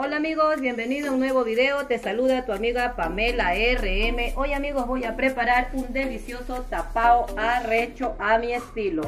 Hola amigos, bienvenido a un nuevo video. Te saluda tu amiga Pamela RM. Hoy amigos voy a preparar un delicioso tapao arrecho a mi estilo.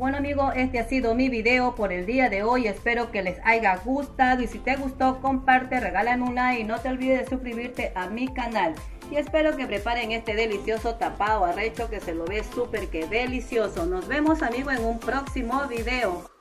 Bueno amigos, este ha sido mi video por el día de hoy. Espero que les haya gustado y si te gustó comparte, regálame un like y no te olvides de suscribirte a mi canal. Y espero que preparen este delicioso tapado arrecho que se lo ve súper que delicioso. Nos vemos amigos en un próximo video.